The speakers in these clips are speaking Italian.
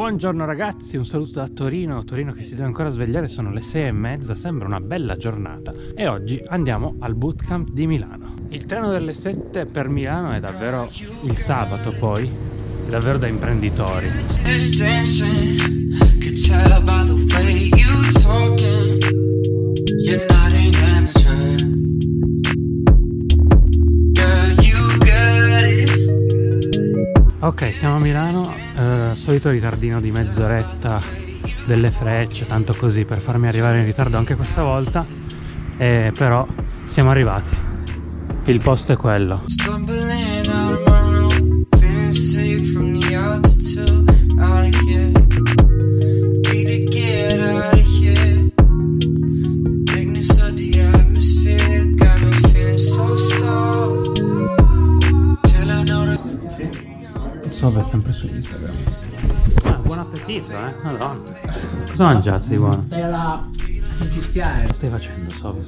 Buongiorno ragazzi, un saluto da Torino, Torino che si deve ancora svegliare, sono le sei e mezza, sembra una bella giornata e oggi andiamo al bootcamp di Milano. Il treno delle 7 per Milano è davvero il sabato poi, è davvero da imprenditori. Ok, siamo a Milano, eh, solito ritardino di mezz'oretta delle frecce, tanto così per farmi arrivare in ritardo anche questa volta, eh, però siamo arrivati. Il posto è quello. Sove è sempre su Instagram. Ah, buon appetito, eh? Madonna. Cosa mangiate di buono? Stai alla cistiare. Cosa stai facendo, Sove?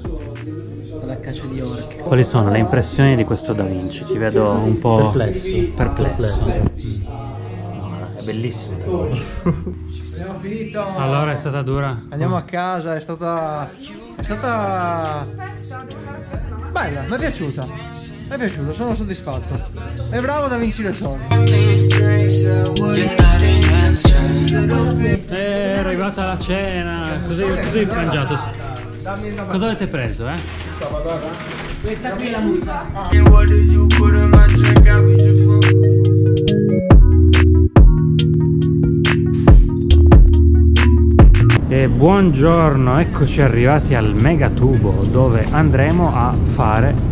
alla caccia di orche. Quali sono le impressioni di questo Da Vinci? Ti vedo un po' Perplesso. perplesso. Perplesso. No, è bellissimo. Abbiamo finito. Allora è stata dura. Andiamo a casa, è stata. È stata. Bella, mi è piaciuta. Mi è piaciuta, sono soddisfatto. E bravo da Vinci le Sogni. È arrivata la cena. Cosa hai mangiato? Cosa avete preso, eh? Questa qui è la musa. E buongiorno, eccoci arrivati al Megatubo dove andremo a fare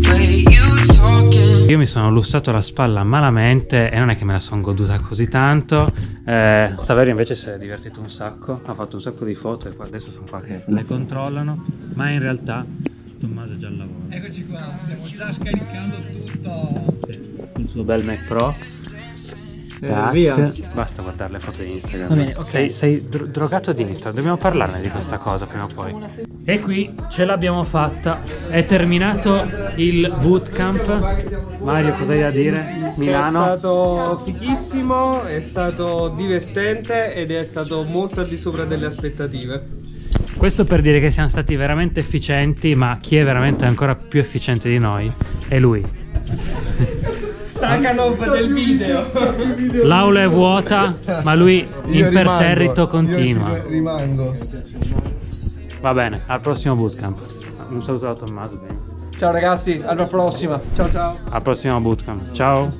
Io mi sono lussato la spalla malamente e non è che me la sono goduta così tanto. Eh, Saverio invece si è divertito un sacco, ha fatto un sacco di foto e qua adesso sono qua che le controllano, ma in realtà Tommaso è già al lavoro. Eccoci qua, stiamo già scaricando tutto. Sì, il suo bel Mac Pro. Tac. via. Basta guardare le foto di Instagram. Va bene, ok. Sei, sei dro- drogato di Instagram, dobbiamo parlarne di questa cosa prima o poi. E qui ce l'abbiamo fatta, è terminato il bootcamp. Mario, cosa hai da dire? Milano. È stato fighissimo, è stato divertente ed è stato molto al di sopra delle aspettative. Questo per dire che siamo stati veramente efficienti, ma chi è veramente ancora più efficiente di noi è lui. Stacanov del video. L'aula è vuota, ma lui Io imperterrito rimango, continua. Io ci rimango. Va bene, al prossimo bootcamp. Un saluto da Tommaso. bene. Ciao ragazzi, alla prossima. Ciao ciao. Al prossimo bootcamp. Ciao.